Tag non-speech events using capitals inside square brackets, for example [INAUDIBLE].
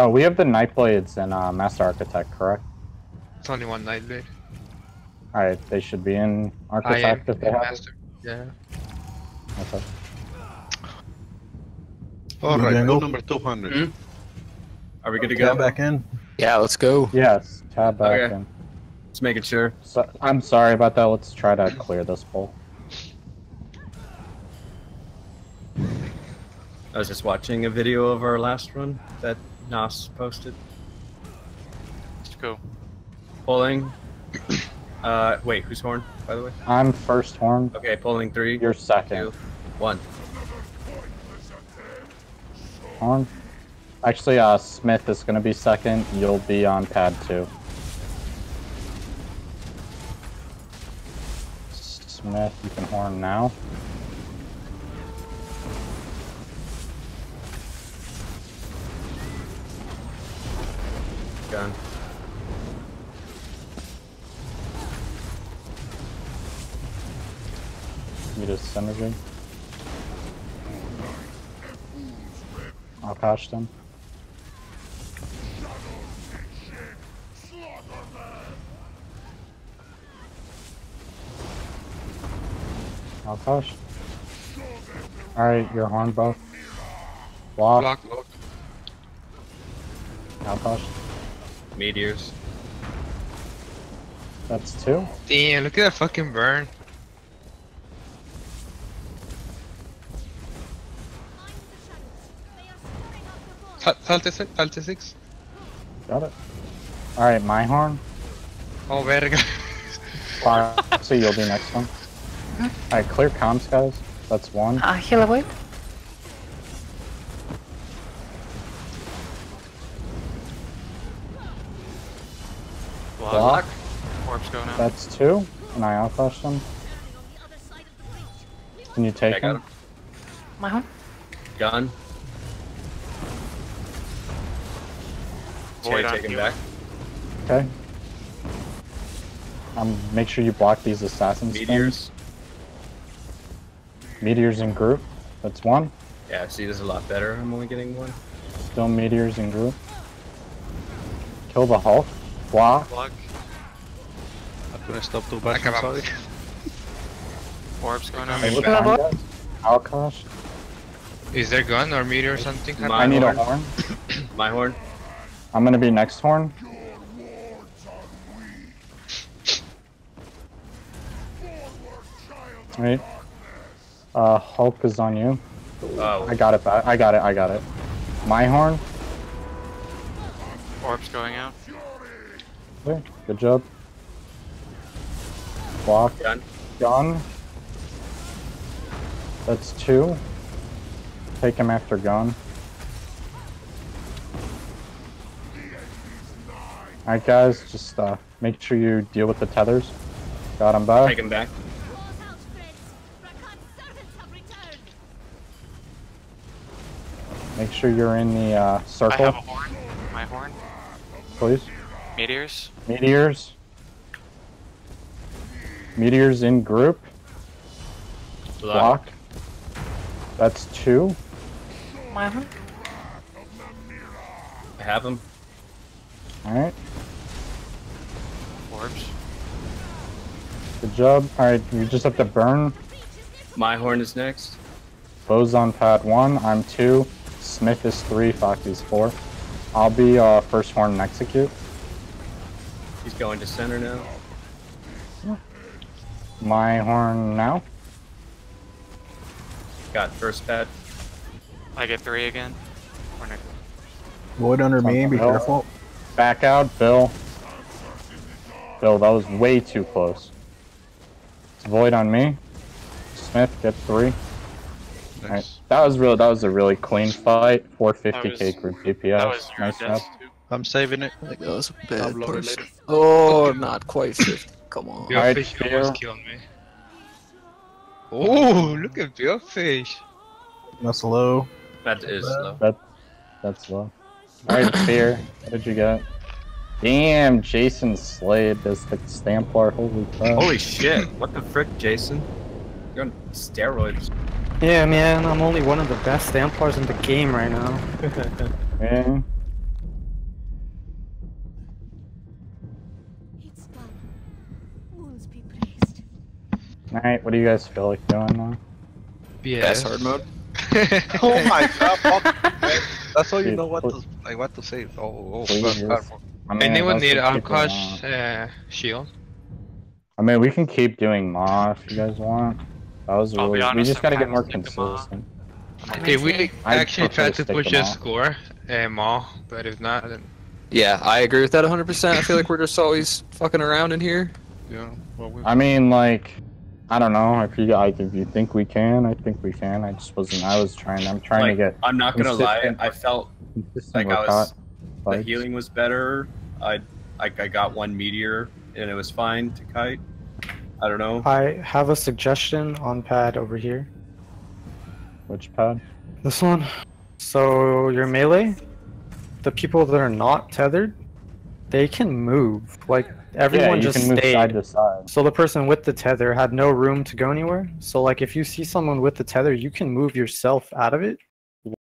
Oh, we have the Nightblades and uh, Master Architect, correct? It's only one Nightblade. Alright, they should be in I am Architect if they have. Master. Yeah. Okay. Alright, Django? number 200. Hmm? Are we good to Go go? back in. Yeah, let's go. Yes, tab back Okay. in. Just making sure. So, I'm sorry about that. Let's try to clear this poll. I was just watching a video of our last run that Nas posted. Let's go. Pulling. [COUGHS] Uh, wait, who's horn, by the way? I'm first horn. Okay, pulling three, You're second. two, one. Horn. Actually, uh, Smith is gonna be second. You'll be on pad two. Smith, you can horn now. Gun. You just synergy. I'll catch them. I'll catch. Alright, your horn buff. Block. Block, block. I'll catch. Meteors. That's two. Damn, look at that fucking burn. Th- 36, 36. Got it. Alright, my horn. Oh, verga. Alright, [LAUGHS] so you'll be next one. [LAUGHS] Alright, clear comms, guys. That's one. Ah, heal away. Block. Block. Orbs go now. That's two. And I outflash them. Can you take I got him? him. My home. Gun. Void Jay, on take him back. Okay. Um, make sure you block these assassins. Meteors. Meteors in group. That's one. Yeah, see, this is a lot better. I'm only getting one. Still meteors in group. Kill the Hulk. Block. Block. I'm gonna stop two bars, I'm Acabamos. sorry. [LAUGHS] Orbs go now. Hey, look the behind us. Alkosh. Is there gun or meter or something? My I need a horn. horn. [COUGHS] My horn. I'm gonna be next horn. Right. Uh, Hulk is on you. Oh, I got it back. I got it. I got it. My horn. Orbs going out. Okay, good job. Block. gun. Gun. That's two. Take him after gun. Alright guys, just uh, make sure you deal with the tethers. Got him back. Take him back. Make sure you're in the uh, I have a circle, horn. My horn. please. Meteors. Meteors. Meteors in group. Block. Block. That's two. My. I have him. Alright, Orbs. good job. Alright, you just have to burn. My horn is next. Bo's on pad one, I'm two. Smith is three, Foxy's four. I'll be uh, first horn and execute. He's going to center now. My horn now. Got first pad. I get three again. Or next. Void under me, be Bill. careful. Back out, Bill. Bill, that was way too close. It's void on me. Smith, get three. Alright, Nice. that was real. That was a really clean fight. 450k That group DPS. That was your nice job. I'm saving it. That was a I'll bad blow push. Oh, not quite 50. Come on. Your Alright, fish Spear. almost killed me. Oh, look at your fish. That's low. That is low. That, that's low. Alright, Spear. What did you get? Damn, Jason Slade does the Stamplar. Holy crap. Holy shit! What the frick, Jason? You're on steroids. Yeah, man, I'm only one of the best Templars in the game right now. Man. Night, what do you guys feel like doing now? BS. That's hard mode. [LAUGHS] Oh my god. That's all you know what to like what to say. Oh, oh, Please. God, God. I mean, Anyone need what people Alkosh want. uh, shield? I mean, we can keep doing Ma if you guys want. That was I'll be really. we honest, just I'm gotta get more with keeping Ma. consistent. If we I actually prefer try to to push a score, uh, more, but if not, then Yeah, I agree with that 100%. I feel like we're just always fucking around in here. Yeah, well, I mean, like, I don't know if you like if you think we can. I think we can. I just wasn't. I was trying. I'm trying Like, to get I'm not gonna lie. I felt like I was. hot The fights. healing was better. I like I got one meteor and it was fine to kite. I don't know. I have a suggestion on pad over here. Which pad? This one. So your melee, the people that are not tethered, they can move. Like everyone yeah, you just can move stayed. side to side. So the person with the tether had no room to go anywhere. So like if you see someone with the tether, you can move yourself out of it